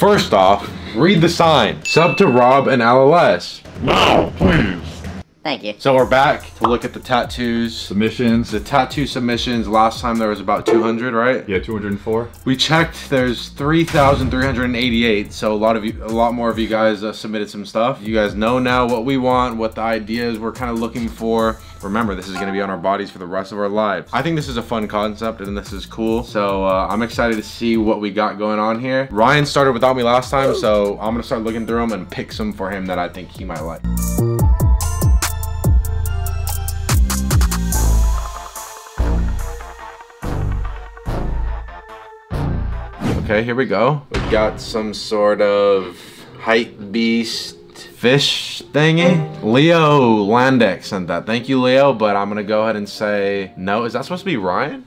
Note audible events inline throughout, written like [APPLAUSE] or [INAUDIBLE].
First off, read the sign. Sub to Rob and LLS. No, please. Thank you. So we're back to look at the tattoos. Submissions. The tattoo submissions, last time there was about 200, right? Yeah, 204. We checked, there's 3,388, so a lot of you, a lot more of you guys uh, submitted some stuff. You guys know now what we want, what the ideas we're kind of looking for. Remember, this is gonna be on our bodies for the rest of our lives. I think this is a fun concept and this is cool, so uh, I'm excited to see what we got going on here. Ryan started without me last time, so I'm gonna start looking through them and pick some for him that I think he might like. Okay, here we go. We got some sort of hype beast fish thingy. Leo Landex sent that. Thank you, Leo, but I'm gonna go ahead and say no. Is that supposed to be Ryan?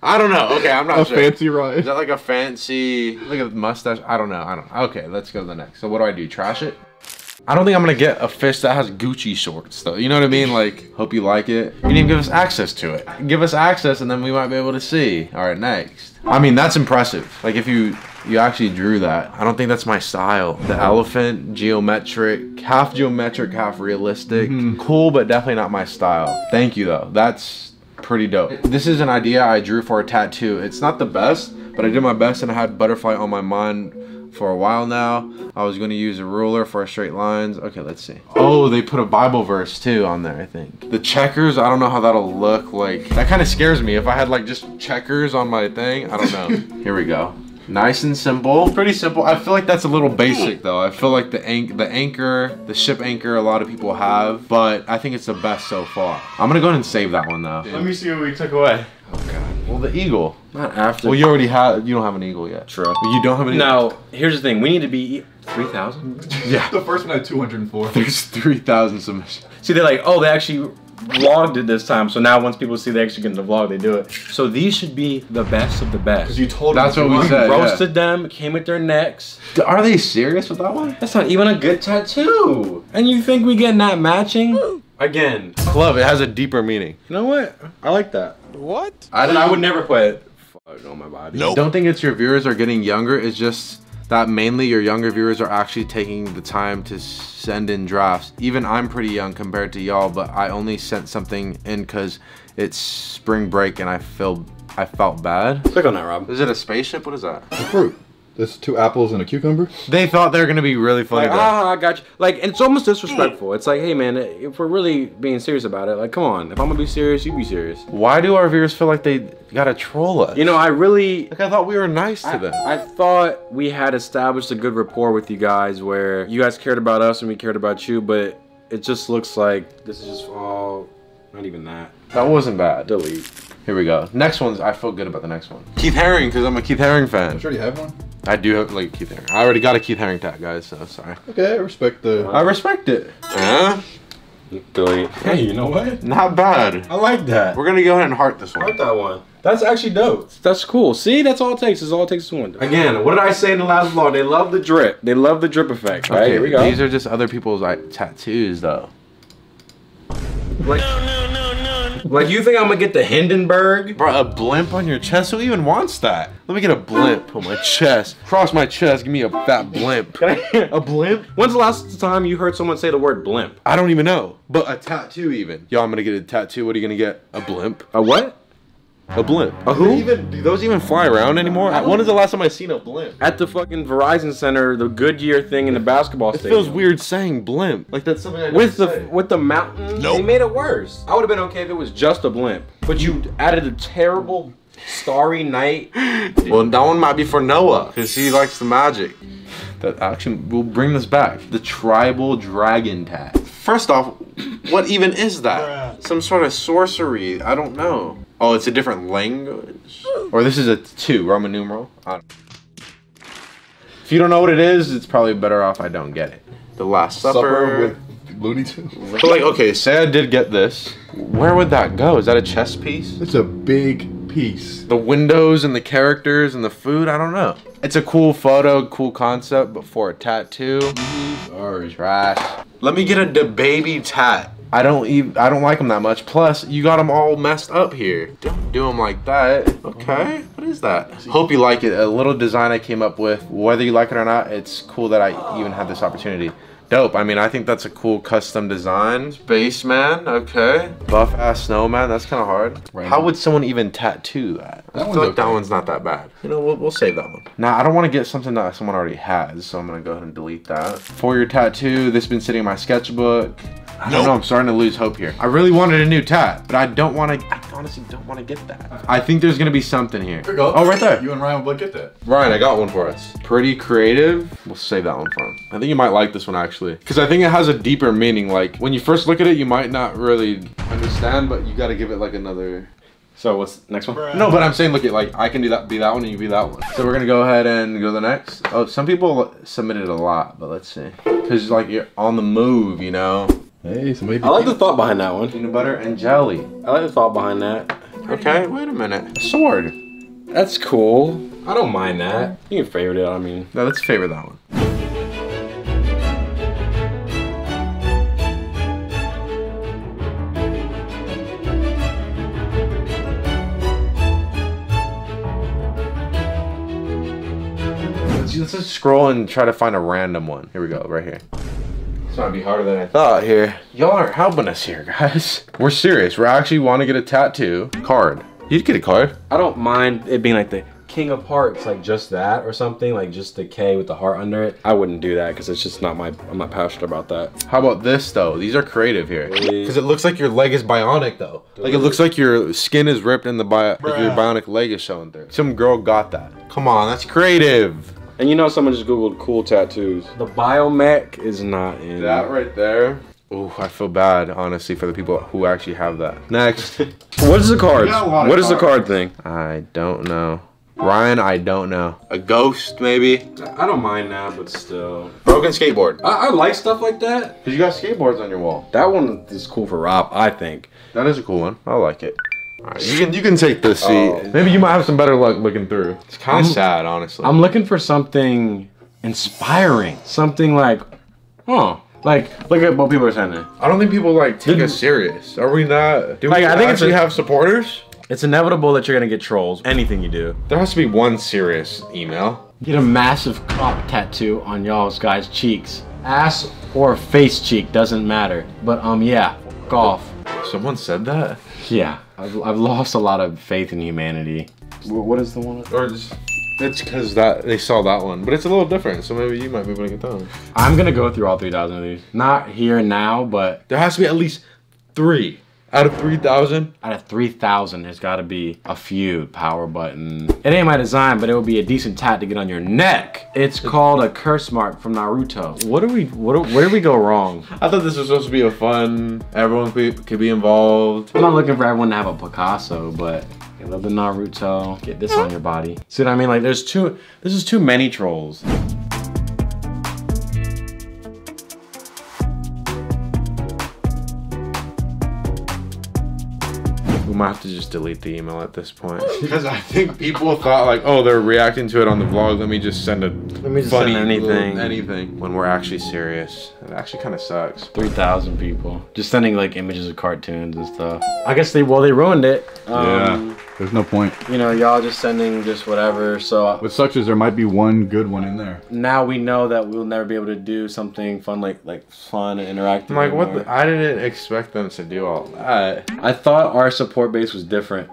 I don't know. Okay, I'm not A sure. fancy Ryan. Is that like a fancy, look at the mustache? I don't know, I don't know. Okay, let's go to the next. So what do I do, trash it? I don't think I'm gonna get a fish that has Gucci shorts though. You know what I mean? Like, hope you like it. You need to give us access to it. Give us access and then we might be able to see. All right, next. I mean, that's impressive. Like if you, you actually drew that. I don't think that's my style. The elephant, geometric, half geometric, half realistic. Mm-hmm. Cool, but definitely not my style. Thank you though. That's pretty dope. This is an idea I drew for a tattoo. It's not the best, but I did my best and I had butterfly on my mind for a while now. I was going to use a ruler for straight lines. Okay, let's see. Oh, they put a Bible verse too on there, I think. The checkers, I don't know how that'll look like. That kind of scares me. If I had like just checkers on my thing, I don't know. [LAUGHS] Here we go. Nice and simple. Pretty simple. I feel like that's a little basic though. I feel like the anch the anchor, the ship anchor a lot of people have, but I think it's the best so far. I'm gonna go ahead and save that one though. Let me see what we took away. God. Well the eagle. Not after. Well you already have you don't have an eagle yet. True. You don't have an eagle. Now, here's the thing. We need to be 3,000. [LAUGHS] Yeah. The first one had 204. There's 3,000 submissions. See, they're like, oh, they actually vlogged it this time. So now once people see they actually get in the vlog, they do it. So these should be the best of the best. Because you told That's me what we you said. wanted- Roasted them, came with their necks. Are they serious with that one? That's not even a good tattoo. And you think we getting that matching? Again. Love, it has a deeper meaning. You know what? I like that. What? I, I would never put fuck on my body. No don't think it's your viewers are getting younger. It's just that mainly your younger viewers are actually taking the time to send in drafts. Even I'm pretty young compared to y'all, but I only sent something in because it's spring break and I feel I felt bad. Click on that, Rob. Is it a spaceship? What is that? Fruit. There's two apples and a cucumber. They thought they were gonna be really funny. Like, ah, I got you. Like, and it's almost disrespectful. It's like, hey, man, if we're really being serious about it, like, come on. If I'm gonna be serious, you be serious. Why do our viewers feel like they gotta troll us? You know, I really, like I thought we were nice to I, them. I thought we had established a good rapport with you guys where you guys cared about us and we cared about you, but it just looks like this is just all, not even that. that wasn't bad. Delete. Here we go. Next one's. I feel good about the next one. Keith Haring, because I'm a Keith Haring fan. Don't you already have one? I do have like Keith Haring. I already got a Keith Haring tag, guys. So sorry. Okay, I respect the. I respect it. Yeah, Delete. Hey, you know what? not bad. I like that. We're gonna go ahead and heart this one. like that one. That's actually dope. That's cool. See, that's all it takes. Is all it takes is one. Again, what did I say in the last vlog? They love the drip. They love the drip effect. Right Okay, here we go. These are just other people's like, tattoos, though. like, like you think I'm gonna get the Hindenburg? Bro, a blimp on your chest? Who even wants that? Let me get a blimp on my chest. Cross my chest. Give me a fat blimp. a blimp? When's the last time you heard someone say the word blimp? I don't even know. But a tattoo, even. Yo, I'm gonna get a tattoo. What are you gonna get? A blimp? A what? A blimp. A who? Even, do those even fly around anymore? When is the last time I seen a blimp? At the fucking Verizon Center, the Goodyear thing in the basketball It stadium. feels weird saying blimp. Like that's something I With the say. with the mountain, they made it worse. I would have been okay if it was just a blimp, but you added a terrible starry night. [LAUGHS] Well, that one might be for Noah because he likes the magic. That actually will bring this back. The tribal dragon tag. First off, what even is that? Some sort of sorcery. I don't know. Oh, it's a different language. Or this is a two Roman numeral. I don't- If you don't know what it is, it's probably better off I don't get it. The Last Supper. Supper with Looney Tunes. But like, okay, say I did get this. Where would that go? Is that a chess piece? It's a big piece. the windows and the characters and the food i don't know it's a cool photo cool concept but for a tattoo Sorry. trash let me get a baby tat I don't even I don't like them that much. Plus, you got them all messed up here. Don't do them like that. Okay, mm-hmm. what is that? Hope you like it. A little design I came up with. Whether you like it or not, it's cool that I even had this opportunity. Dope. I mean, I think that's a cool custom design. Spaceman, okay. Buff ass snowman, that's kind of hard. Right. How would someone even tattoo that? That I one's feel like that one's not that bad. You know, we'll, we'll save that one. Now, I don't want to get something that someone already has, so I'm gonna go ahead and delete that. For your tattoo, this has been sitting in my sketchbook. I don't know, I'm starting to lose hope here. I really wanted a new tat, but I don't want to, I honestly don't want to get that. I think there's gonna be something here. Here you go. Oh, right there. You and Ryan will get that. Ryan, I got one for us. Pretty creative. We'll save that one for him. I think you might like this one actually. Because I think it has a deeper meaning. Like when you first look at it, you might not really understand, but you gotta give it like another. So what's next one? No, but I'm saying look at like I can do that be that one and you be that one. So we're gonna go ahead and go to the next. Oh, some people submitted a lot, but let's see. Cause like you're on the move, you know. Hey, somebody. I like the thought behind that one. Peanut butter and jelly. I like the thought behind that. Okay, wait a minute. A sword. That's cool. I don't mind that. You can favorite it. I mean, No, let's favor that one. Let's, let's just scroll and try to find a random one. Here we go, right here. This might be harder than I thought here. Y'all aren't helping us here, guys. [LAUGHS] We're serious. We actually want to get a tattoo. Card. You'd get a card. I don't mind it being like the King of Hearts, like just that or something, like just the K with the heart under it. I wouldn't do that because it's just not my. I'm not passionate about that. How about this though? These are creative here. Because it looks like your leg is bionic though. Like it looks like your skin is ripped and the bio- like your bionic leg is showing through. Some girl got that. Come on, that's creative. And you know, someone just googled cool tattoos. The biomech is not in. That right there. Ooh, I feel bad honestly for the people who actually have that. Next. [LAUGHS] What is the cards? got a lot of What is the card thing? I don't know. Ryan, I don't know. A ghost maybe? I don't mind that, but still. Broken skateboard. I, I like stuff like that. Cause you got skateboards on your wall. That one is cool for Rob, I think. That is a cool one. I like it. Alright, you can you can take this seat. Oh. Maybe you might have some better luck looking through. It's kind of sad, honestly. I'm looking for something inspiring. Something like, huh? Like, look at what people are saying. there. I don't think people like take us serious. Are we not? Do we I think it's actually a- have supporters? It's inevitable that you're gonna get trolls. Anything you do. There has to be one serious email. Get a massive cock tattoo on y'all's guys' cheeks. Ass or face cheek, doesn't matter. But um, yeah, f off. Someone said that, Yeah, I've, I've lost a lot of faith in humanity. Wh- What is the one? or just, it's because that they saw that one, but it's a little different. So maybe you might be able to get that one. I'm gonna go through all 3,000 of these. Not here now, but There has to be at least three out of three thousand. out of 3,000, there's gotta be a few power button. It ain't my design, but it would be a decent tat to get on your neck. It's called a curse mark from Naruto. What do we, what do, where did we go wrong? [LAUGHS] I thought this was supposed to be a fun. Everyone could, be involved. I'm not looking for everyone to have a Picasso, but you love the Naruto. Get this on your body. See what I mean? Like there's too, this is too many trolls. We might have to just delete the email at this point [LAUGHS] because I think people thought like, oh, they're reacting to it on the vlog. Let me just send a Let me just funny send anything. little anything when we're actually serious. It actually kind of sucks. 3,000 people. Just sending like images of cartoons and stuff. I guess they, well, they ruined it. Um, There's no point. You know, y'all just sending just whatever. So What sucks is there might be one good one in there. now we know that we'll never be able to do something fun like like fun and interactive. I'm like, what? The? I didn't expect them to do all that. I thought our support base was different.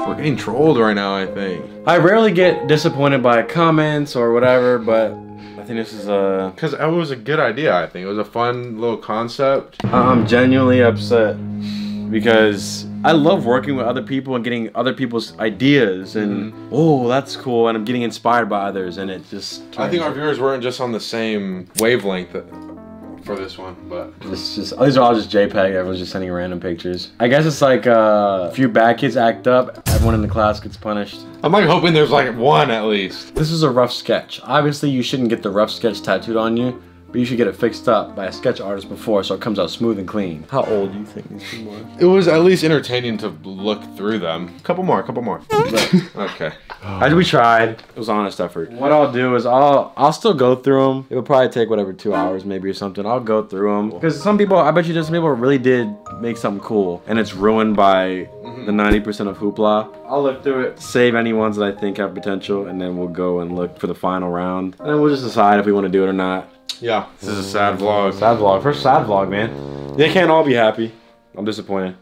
We're getting trolled right now. I think I rarely get disappointed by comments or whatever, but I think this is a. because it was a good idea. I think it was a fun little concept. I'm genuinely upset because I love working with other people and getting other people's ideas and oh that's cool and I'm getting inspired by others and it just I think our viewers weren't just on the same wavelength for this one, but It's just these are all just JPEG. Everyone's just sending random pictures. I guess it's like uh, a few bad kids act up. Everyone in the class gets punished. I'm like hoping there's like one at least. This is a rough sketch. Obviously, you shouldn't get the rough sketch tattooed on you, but you should get it fixed up by a sketch artist before so it comes out smooth and clean. How old do you think these people are? It was at least entertaining to look through them. Couple more, couple more. [LAUGHS] okay. As we tried, it was honest effort. What I'll do is I'll I'll still go through them. It'll probably take whatever two hours maybe or something. I'll go through them because some people, I bet you, just some people really did make something cool, and it's ruined by the ninety percent of hoopla. I'll look through it, save any ones that I think have potential, and then we'll go and look for the final round, and then we'll just decide if we want to do it or not. Yeah. This is a sad vlog. Sad vlog, first sad vlog, man. They can't all be happy. I'm disappointed.